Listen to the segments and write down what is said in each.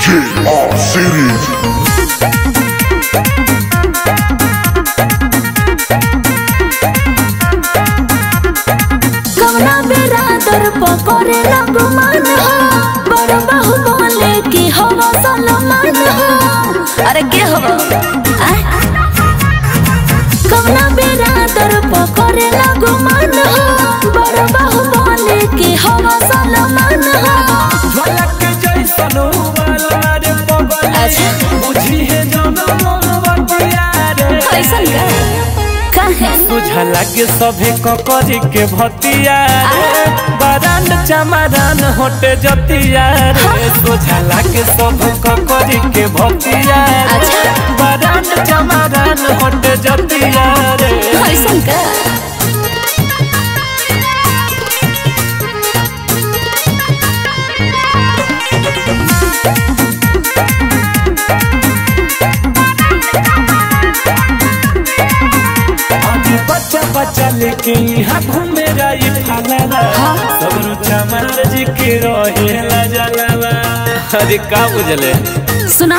JR Series. कवना बेरा दर पकड़े लगो मान हो अरे के हो? कवना बेरा दर पकड़े लगो मान हो। बड़ बाहु बोले कि हवा सलमान हो। झलक जैसन वाला रे अच्छा। बुझी है कैसन का काहे? बुझला के सभे ककरी के भतिया रे चमरान होटे जतिया रे के सब के भतिया रे। अच्छा। बरांड चमरान होटे जतिया रे। कैसन का अभी बच्चा बच्चा लेके यहाँ घूमे रही फलाला सब रुचा जी के रहेला जलावा। अरे का बुझले? सुना।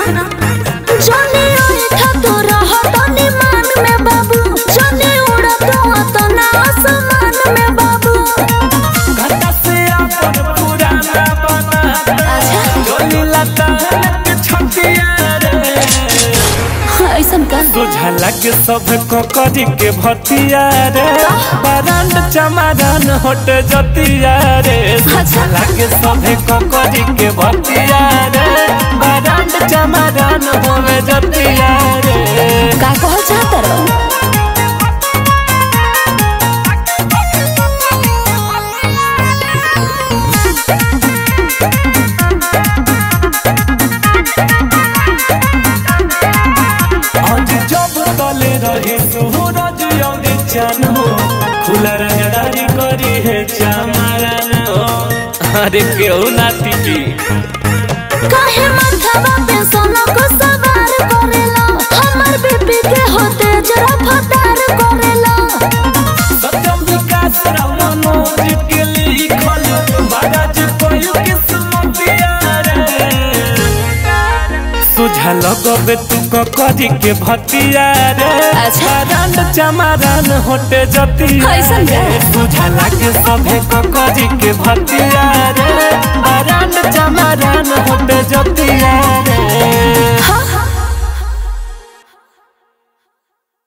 ओठा तो मान में बाबू। उड़ा तो तना आसमान में बाबू। घटा से अपन पुराना बना अच्छा। लता के छतिया रे। ऐसन का बुझला के सब ककरी के भतिया रे। चमारान होट जतिया रे। बुझला के सब ककरी के होवे जतिया रे। का कहल चाहत रहो हो है हो अरे केहू नाती की? काहे माथावा पे सुझा लगबे तू ककरी के भतिया रे अच्छा। रान चमारान होटे जतिया रे बा? सुझा लागे सभे ककरी के भतिया रे रान चमारान होटे जतिया